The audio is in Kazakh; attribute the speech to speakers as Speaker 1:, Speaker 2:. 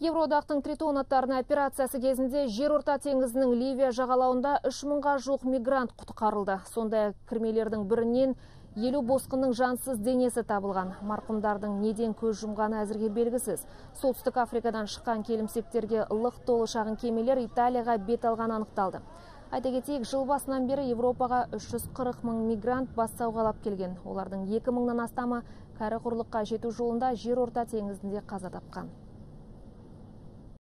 Speaker 1: Евродақтың тритон аттарына операциясы кезінде жер орта теңізінің Ливия жағалауында 3000-ға жоқ мигрант құтқарылды. Сонда кірмелердің бірінен елу босқынның жансыз денесі табылған. Марқұмдардың неден көз жұмғаны әзірге белгісіз. Солтүстік Африкадан шыққан келімсектерге лық толы шағын кемелер Италияға бет алған анықталды. Айта кетейік, жыл басынан бері Европаға 340 мың мигрант бас сауғалап келген. Олардың 2 мыңнан астамы кәрі құрлыққа жету жолында жер орта теңізінде қаза тапқан.